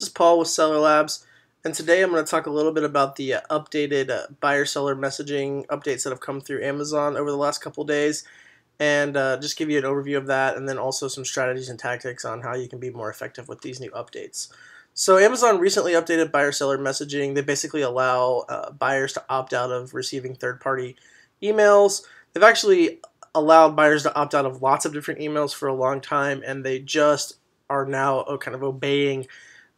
This is Paul with Seller Labs, and today I'm going to talk a little bit about the uh, updated uh, buyer-seller messaging updates that have come through Amazon over the last couple days, and uh, just give you an overview of that, and then also some strategies and tactics on how you can be more effective with these new updates. So Amazon recently updated buyer-seller messaging. They basically allow uh, buyers to opt out of receiving third-party emails. They've actually allowed buyers to opt out of lots of different emails for a long time, and they just are now uh, kind of obeying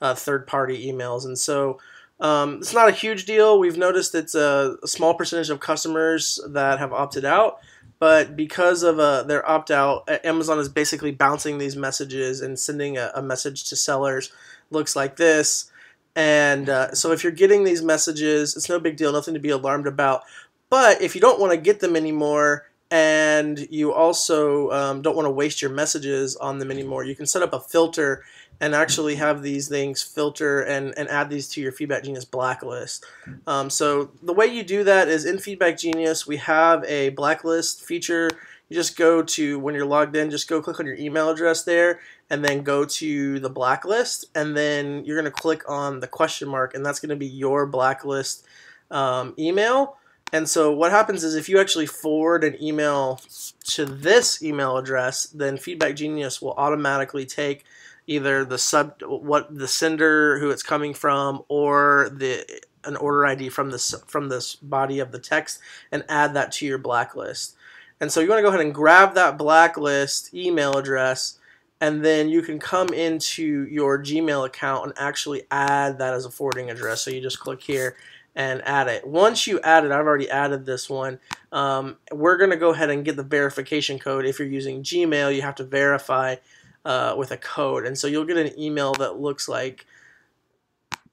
uh, third-party emails. And so um, it's not a huge deal. We've noticed it's a, a, small percentage of customers that have opted out, but because of uh, their opt-out, Amazon is basically bouncing these messages and sending a, a message to sellers. Looks like this. And uh, so if you're getting these messages, it's no big deal, nothing to be alarmed about. But if you don't want to get them anymore, and you also um, don't want to waste your messages on them anymore, you can set up a filter and actually have these things filter and, and add these to your Feedback Genius blacklist. Um, so the way you do that is in Feedback Genius, we have a blacklist feature. You just go to, when you're logged in, just go click on your email address there and then go to the blacklist and then you're going to click on the question mark and that's going to be your blacklist um, email. And so what happens is if you actually forward an email to this email address, then Feedback Genius will automatically take either the sub what the sender who it's coming from or the an order ID from this from this body of the text and add that to your blacklist. And so you want to go ahead and grab that blacklist email address and then you can come into your Gmail account and actually add that as a forwarding address. So you just click here and add it. Once you add it, I've already added this one, um, we're going to go ahead and get the verification code. If you're using Gmail, you have to verify uh, with a code. And so you'll get an email that looks like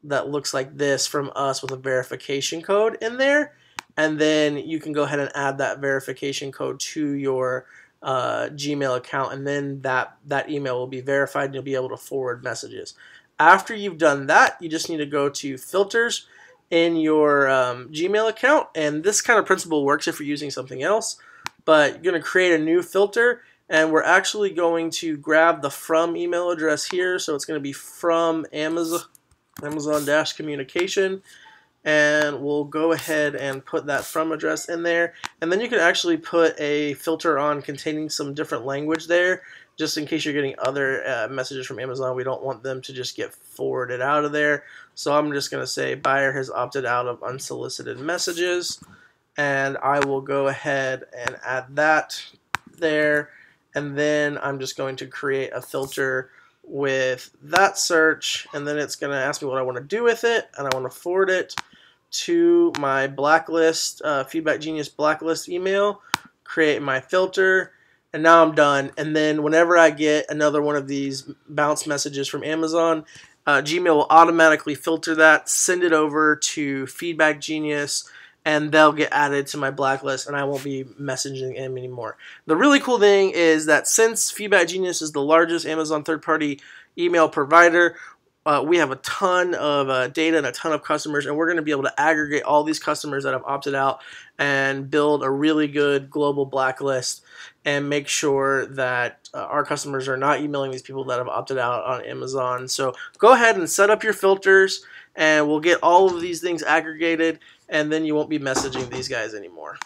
that looks like this from us with a verification code in there. And then you can go ahead and add that verification code to your uh, Gmail account, and then that, that email will be verified and you'll be able to forward messages. After you've done that, you just need to go to filters in your um, Gmail account, and this kind of principle works if you're using something else, but you're going to create a new filter and we're actually going to grab the from email address here so it's going to be from Amazon Amazon dash communication and we'll go ahead and put that from address in there. And then you can actually put a filter on containing some different language there just in case you're getting other uh, messages from Amazon. We don't want them to just get forwarded out of there. So I'm just gonna say buyer has opted out of unsolicited messages and I will go ahead and add that there. And then I'm just going to create a filter with that search and then it's going to ask me what I want to do with it and I want to forward it to my blacklist uh, feedback genius blacklist email create my filter and now I'm done. And then whenever I get another one of these bounce messages from Amazon uh, Gmail will automatically filter that send it over to feedback genius and they'll get added to my blacklist and I won't be messaging them anymore. The really cool thing is that since Feedback Genius is the largest Amazon third-party email provider, uh, we have a ton of uh, data and a ton of customers, and we're going to be able to aggregate all these customers that have opted out and build a really good global blacklist and make sure that uh, our customers are not emailing these people that have opted out on Amazon. So go ahead and set up your filters, and we'll get all of these things aggregated, and then you won't be messaging these guys anymore.